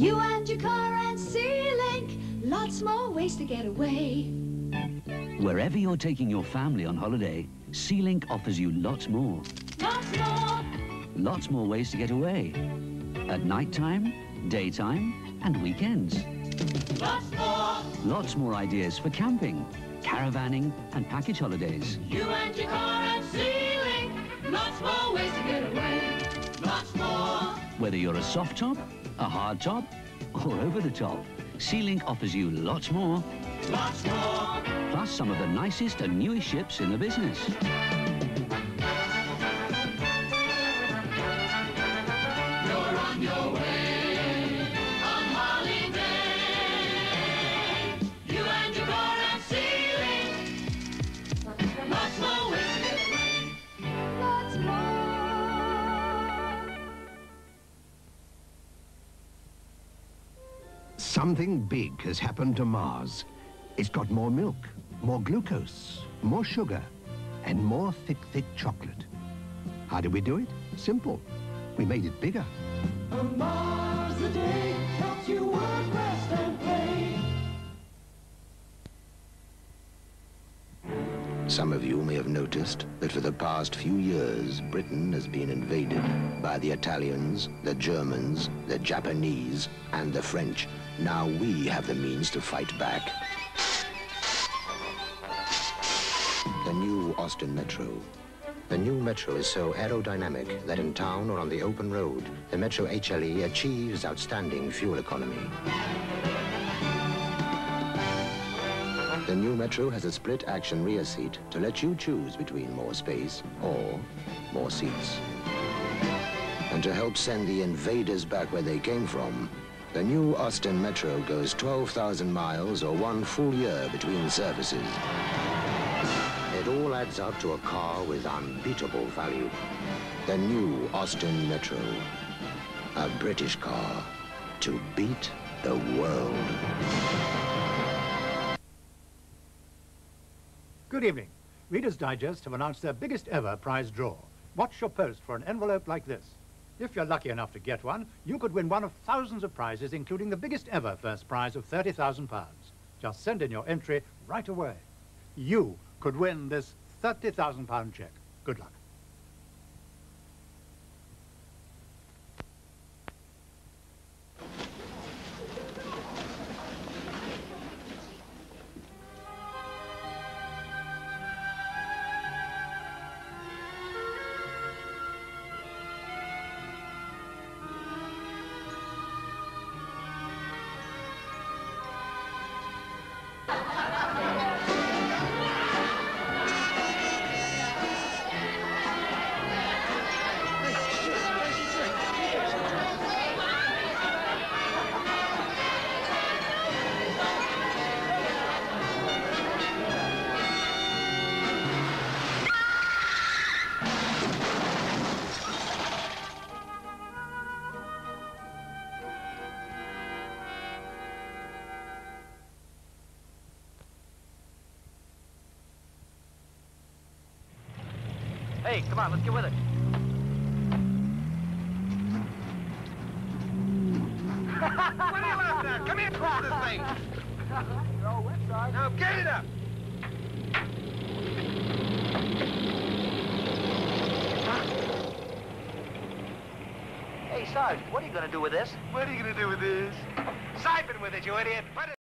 You and your car and Sea-Link, lots more ways to get away. Wherever you're taking your family on holiday, Sea-Link offers you lots more. Lots more. Lots more ways to get away. At night time, daytime, and weekends. Lots more. Lots more ideas for camping, caravanning, and package holidays. You and your car and Sea-Link, lots more ways to get away. Whether you're a soft top, a hard top, or over the top, Sea-Link offers you lots more, Lots more. plus some of the nicest and newest ships in the business. Something big has happened to Mars. It's got more milk, more glucose, more sugar, and more thick, thick chocolate. How did we do it? Simple. We made it bigger. A Mars a day helps you work, rest, and play. Some of you may have noticed that for the past few years, Britain has been invaded by the Italians, the Germans, the Japanese, and the French. Now we have the means to fight back. The new Austin Metro. The new Metro is so aerodynamic that in town or on the open road, the Metro HLE achieves outstanding fuel economy. The new Metro has a split-action rear seat to let you choose between more space or more seats. And to help send the invaders back where they came from, the new Austin Metro goes 12,000 miles or one full year between services. It all adds up to a car with unbeatable value. The new Austin Metro. A British car to beat the world. Good evening. Reader's Digest have announced their biggest ever prize draw. Watch your post for an envelope like this. If you're lucky enough to get one, you could win one of thousands of prizes, including the biggest ever first prize of £30,000. Just send in your entry right away. You could win this £30,000 check. Good luck. Hey, come on, let's get with it. What are you laughing at? Come here, push this thing. Now get it up. Hey, Sarge, what are you gonna do with this? What are you gonna do with this? Siphon with it, you idiot. Put it